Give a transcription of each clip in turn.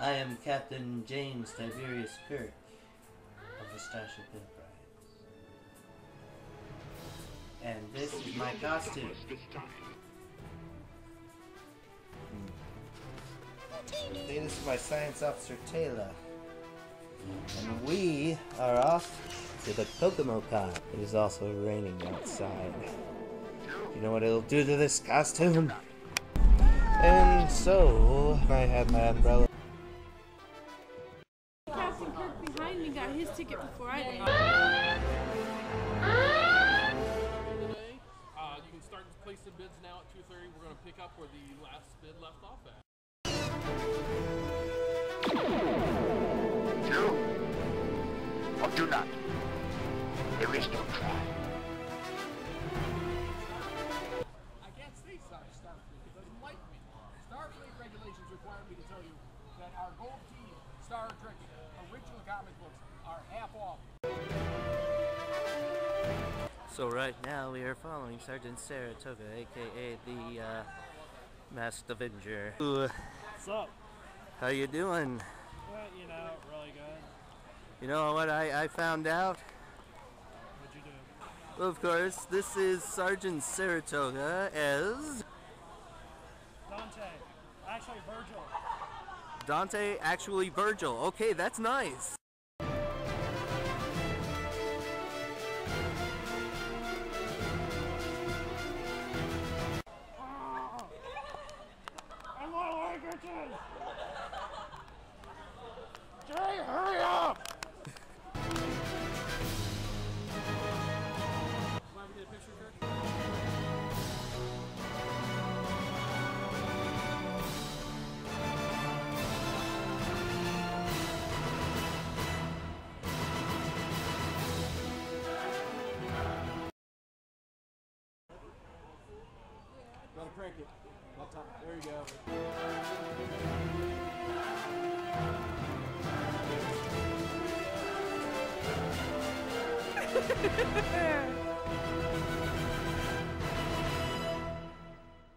I am Captain James Tiberius Kirk of the Starship Enterprise. And this is my costume. This is my science officer Taylor. And we are off to the Kokomo Con. It is also raining outside. You know what it'll do to this costume? And so, I have my umbrella. Ticket before I did. Uh, you can start placing bids now at 2:30. We're going to pick up where the last bid left off at. Do or do not. There is no try. I can't say sorry, Starfleet. It doesn't like me. Starfleet regulations require me to tell you that our Gold team Star Trek original comic books are half off. So right now we are following Sergeant Saratoga, aka the uh, Masked Avenger. Ooh, What's up? how you doing? Well, you know, really good. You know what I, I found out? What'd you do? Well, of course, this is Sergeant Saratoga as Dante. Actually, Virgil. Dante, actually Virgil. Okay, that's nice. Want! Jay, hurry up! Gotta crank it. Up top. There you go.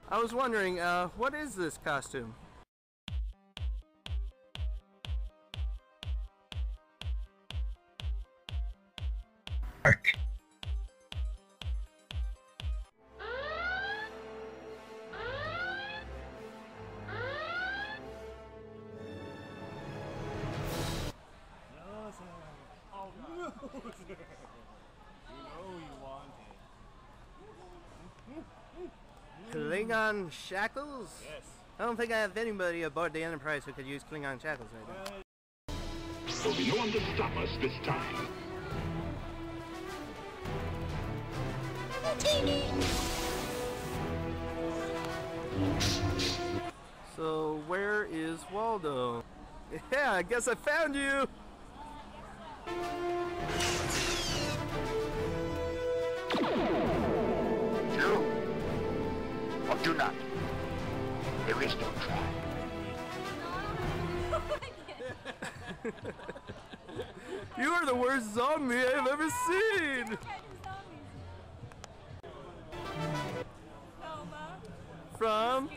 I was wondering, uh, what is this costume? Oh, you know you want it. Klingon shackles? Yes. I don't think I have anybody aboard the Enterprise who could use Klingon shackles right now. There'll be no one to stop us this time. So where is Waldo? Yeah, I guess I found you. Do or do not. There is no try. You are the worst zombie I've ever seen. From?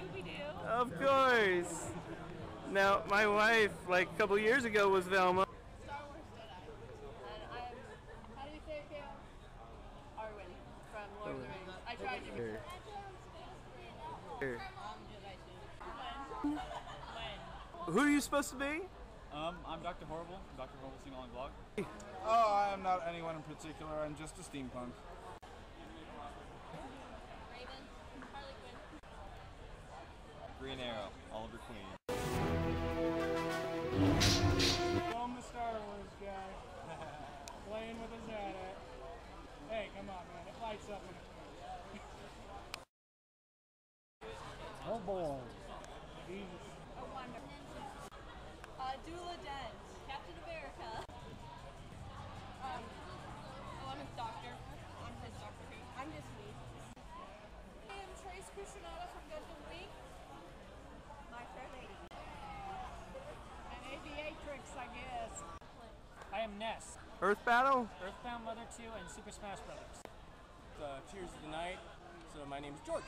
Of course. Now, my wife, like a couple years ago, was Velma. Star Wars Jedi. And I'm, how do you say it, Gail? Arwen from Lord of the Rings. I tried to be. Here. Here. Jedi too. When? When? Who are you supposed to be? Um, I'm Dr. Horrible, from Dr. Horrible Sing Along Blog. Oh, I am not anyone in particular. I'm just a steampunk. Earth Battle? Earthbound Mother 2 and Super Smash Brothers. Cheers of the night. So my name is George.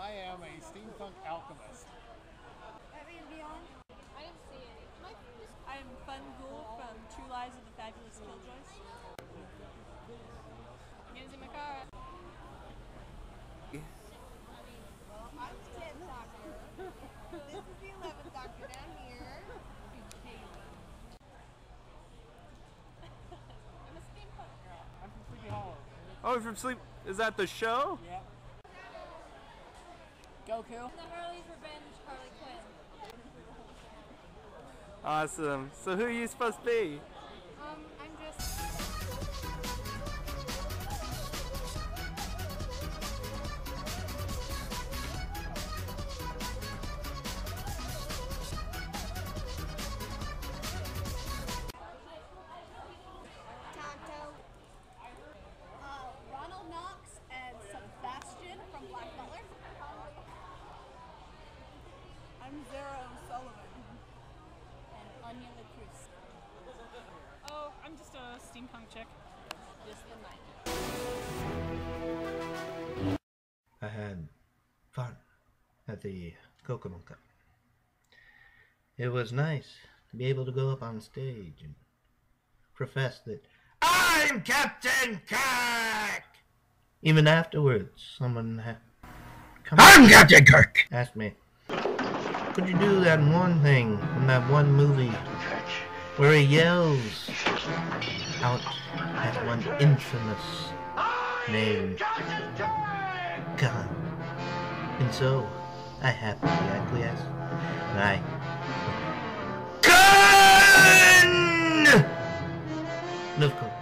I am a steampunk alchemist. Batman Beyond. I didn't see it. I am Fun Ghoul from True Lives of the Fabulous Killjoys. I'm. Oh, from Sleep. Is that the show? Yeah. Goku. The Harley's Revenge, Harley Quinn. Awesome. So who are you supposed to be? Just a steampunk chick. Just the night. I had fun at the Kokomo Con. It was nice to be able to go up on stage and profess that I'm Captain Kirk. Even afterwards, someone ha- come I'm Captain Kirk. Asked me, could you do that one thing from that one movie where he yells out that one infamous name? God. And so, I happily acquiesced. And I. Khan! And of course,